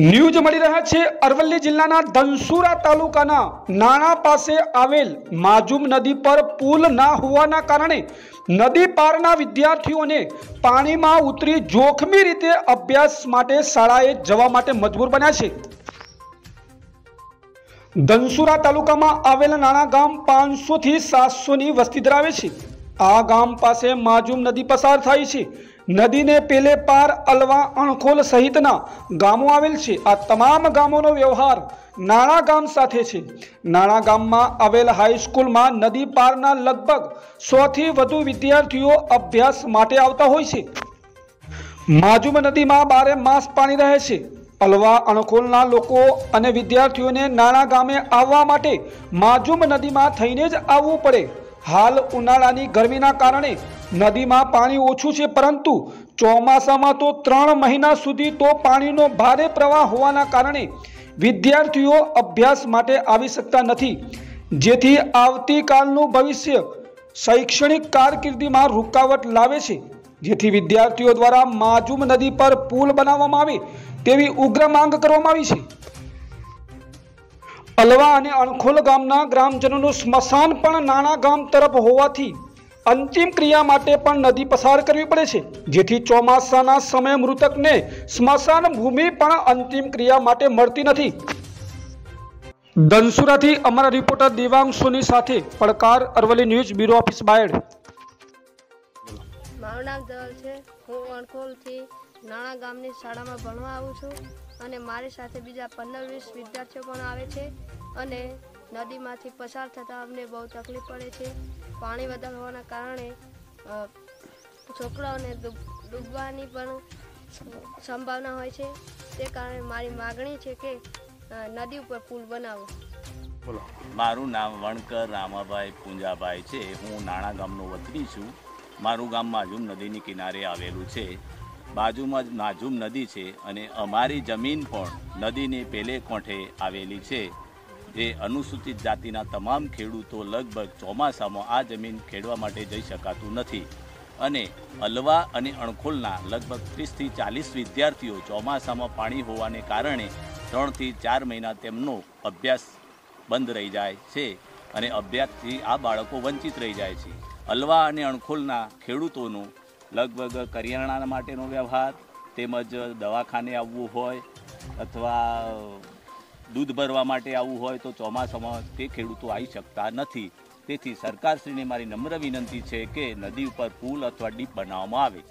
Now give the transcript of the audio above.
News મળી રહ્યા છે, અરવલ્લી જિલ્લાના ધનસુરા તાલુકાના નાણા પાસે આવેલ માજુમ નદી પર પુલ ના હોવાના કારણે નદી પારના વિદ્યાર્થીઓને પાણીમાં ઉતરી જોખમી રીતે અભ્યાસ માટે શાળાએ જવા માટે મજબૂર બન્યા છે. ધનસુરા તાલુકામાં આવેલ નાણા ગામ પાંચસો થી સાતસો ની વસ્તી ધરાવે છે. આ ગામ પાસે માજુમ નદી પસાર થાય છે. નદીને પેલે પાર અલવા અણખોલ સહિતના ગામો આવેલ છે. આ તમામ ગામોનો વ્યવહાર નાણા ગામ સાથે છે. નાણા ગામમાં આવેલ હાઈસ્કૂલમાં નદી પારના લગભગ સોથી વધુ વિદ્યાર્થીઓ અભ્યાસ માટે આવતા હોય છે. માજુમ નદીમાં બારે માસ પાણી રહે છે. અલવા અણખોલના લોકો અને વિદ્યાર્થીઓને નાણા ગામે આવવા માટે માજુમ નદીમાં થઈને જ આવવું પડે. હાલ ઉનાળાની ગરમીના કારણે નદીમાં પાણી ઓછું છે, પરંતુ ચોમાસામાં તો ત્રણ મહિના સુધી તો પાણીનો ભારે પ્રવાહ હોવાના કારણે વિદ્યાર્થીઓ અભ્યાસ માટે આવી શકતા નથી. જેથી આવતીકાલનું ભવિષ્ય શૈક્ષણિક કારકિર્દીમાં રૂકાવટ લાવે છે. જેથી વિદ્યાર્થીઓ દ્વારા માજુમ નદી પર પુલ બનાવવામાં આવે તેવી ઉગ્ર માંગ કરવામાં આવી છે. અલવા અને અણખોલ ગામના ગ્રામજનોનું સ્મશાન પણ નાના ગામ તરફ હોવાથી અંતિમ ક્રિયા માટે પણ નદી પસાર કરવી પડે છે. જેથી ચોમાસાના સમયે મૃતકને સ્મશાન ભૂમિ પણ અંતિમ ક્રિયા માટે મળતી નથી. ધનસુરાથી અમારા રિપોર્ટર દેવાંગ સોની સાથે પડકાર Aravalli news bureau office Bayad. મારું નામ ધવલ છે. હું અણખોલથી નાણા ગામની શાળામાં ભણવા આવું છું. અને મારી સાથે બીજા પંદર વીસ વિદ્યાર્થીઓ પણ આવે છે અને નદીમાંથી પસાર થતાં અમને બહુ તકલીફ પડે છે. પાણી વધારે હોવાના કારણે છોકરાઓને ડૂબવાની પણ સંભાવના હોય છે. તે કારણે મારી માગણી છે કે નદી ઉપર પુલ બનાવો. મારું નામ વણકર રામાભાઈ પૂંજાભાઈ છે. હું નાણા ગામનો વતની છું. મારું ગામ માજુમ નદીની કિનારે આવેલું છે. બાજુમાં જ નાજુમ નદી છે અને અમારી જમીન પણ નદીને પેલે કોઠે આવેલી છે. જે અનુસૂચિત જાતિના તમામ ખેડૂતો લગભગ ચોમાસામાં આ જમીન ખેડવા માટે જઈ શકાતું નથી. અને અલવા અને અણખોલના લગભગ ત્રીસથી ચાલીસ વિદ્યાર્થીઓ ચોમાસામાં પાણી હોવાને કારણે ત્રણથી ચાર મહિના તેમનો અભ્યાસ બંધ રહી જાય છે અને અભ્યાસથી આ બાળકો વંચિત રહી જાય છે. અલવા અને અણખોલના ખેડૂતોનું લગભગ કરિયાણા માટેનો વ્યવહાર, તેમજ દવાખાને આવવું હોય અથવા દૂધ ભરવા માટે આવવું હોય તો ચોમાસામાં તે ખેડૂતો આવી શકતા નથી. તેથી સરકારશ્રીને મારી નમ્ર વિનંતી છે કે નદી ઉપર પુલ અથવા ડીપ બનાવવામાં આવે.